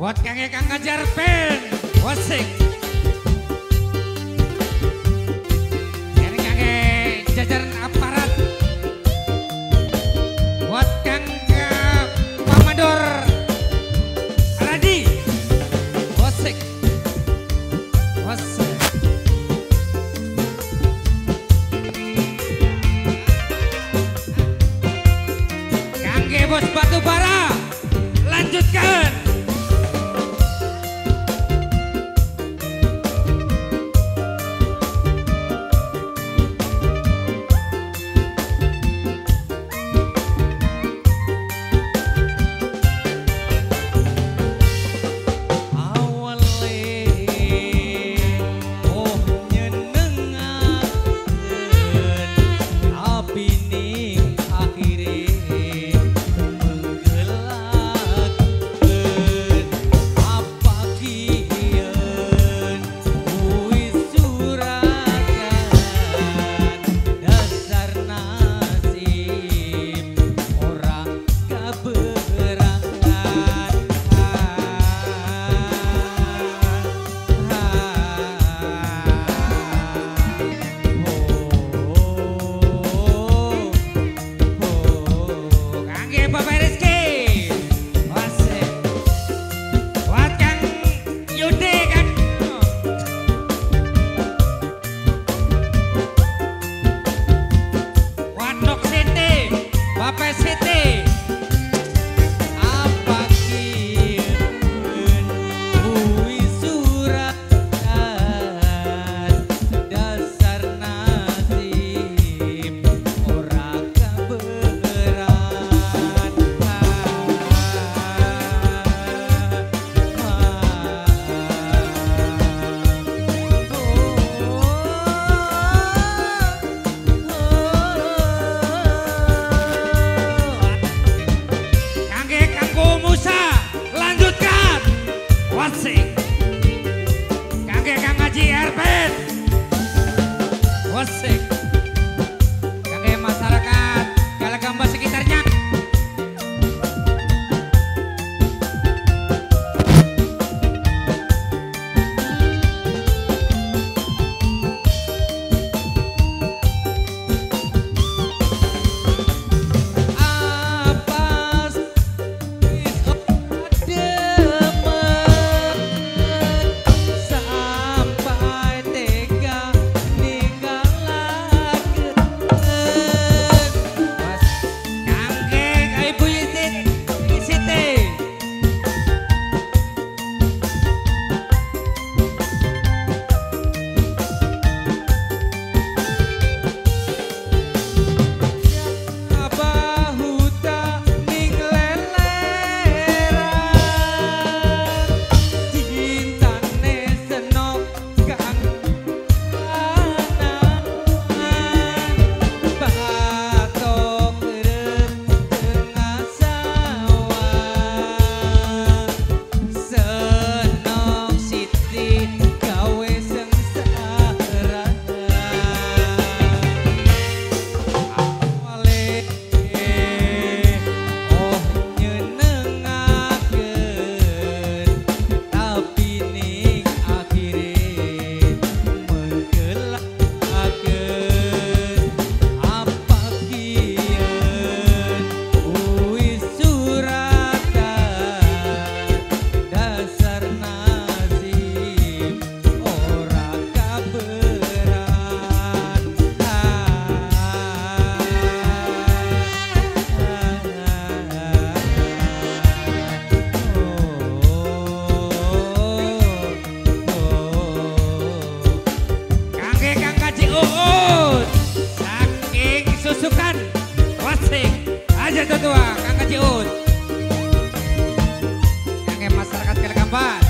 Buat kakek Kang Ajar Pen, wasik. Dari kakek jajaran aparat. Buat Kang Pamador Radi, wasik. Wasik. Kang Bos Batu Bara, lanjutkan. forsaken.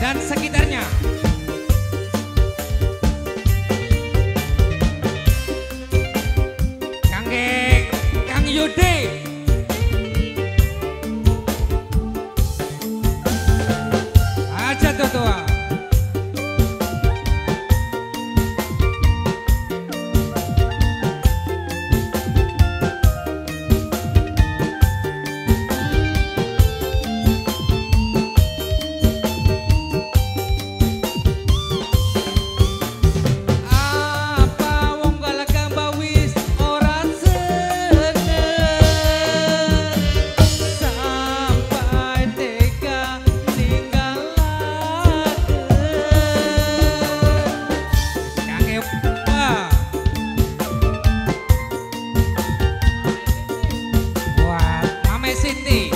dan sekitarnya. Sydney.